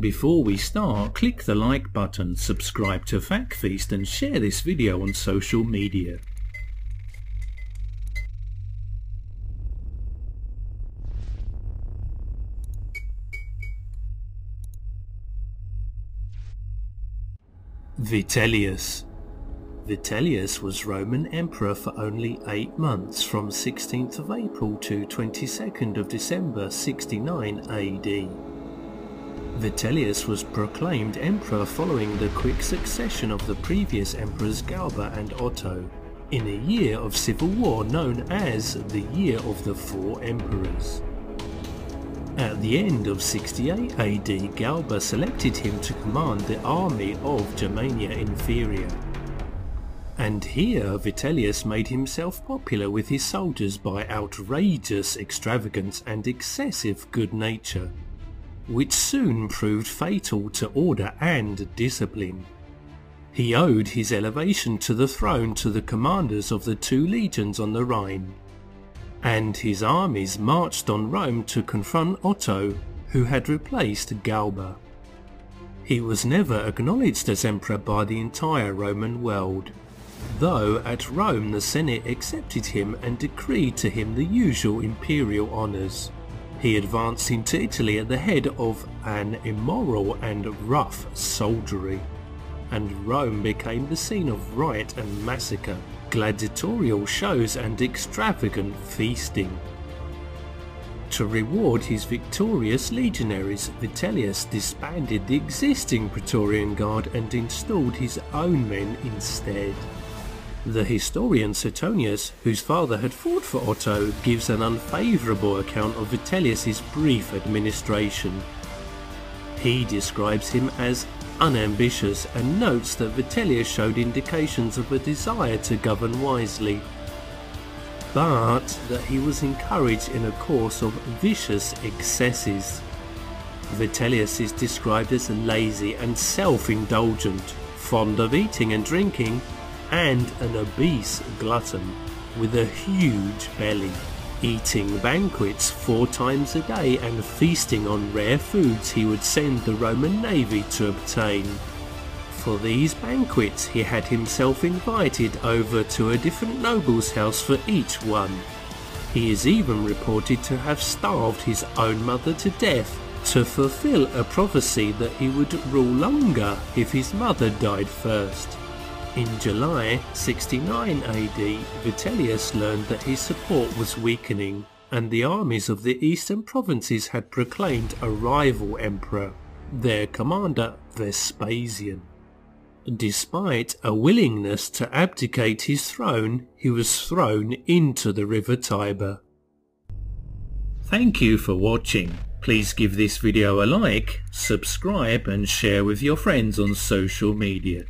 Before we start, click the like button, subscribe to FactFeast and share this video on social media. Vitellius Vitellius was Roman emperor for only eight months from 16th of April to 22nd of December 69 AD. Vitellius was proclaimed emperor following the quick succession of the previous emperors Galba and Otho, in a year of civil war known as the Year of the Four Emperors. At the end of 68 AD, Galba selected him to command the army of Germania Inferior. And here Vitellius made himself popular with his soldiers by outrageous extravagance and excessive good nature, which soon proved fatal to order and discipline. He owed his elevation to the throne to the commanders of the two legions on the Rhine, and his armies marched on Rome to confront Otho, who had replaced Galba. He was never acknowledged as emperor by the entire Roman world, though at Rome the Senate accepted him and decreed to him the usual imperial honours. He advanced into Italy at the head of an immoral and rough soldiery, and Rome became the scene of riot and massacre gladiatorial shows and extravagant feasting. To reward his victorious legionaries, Vitellius disbanded the existing Praetorian Guard and installed his own men instead. The historian Suetonius, whose father had fought for Otho, gives an unfavourable account of Vitellius's brief administration. He describes him as unambitious and notes that Vitellius showed indications of a desire to govern wisely, but that he was encouraged in a course of vicious excesses. Vitellius is described as lazy and self-indulgent, fond of eating and drinking, and an obese glutton with a huge belly eating banquets four times a day and feasting on rare foods he would send the Roman navy to obtain. For these banquets he had himself invited over to a different noble's house for each one. He is even reported to have starved his own mother to death to fulfill a prophecy that he would rule longer if his mother died first. In July 69 AD, Vitellius learned that his support was weakening and the armies of the eastern provinces had proclaimed a rival emperor, their commander Vespasian. Despite a willingness to abdicate his throne, he was thrown into the river Tiber. Thank you for watching. Please give this video a like, subscribe and share with your friends on social media.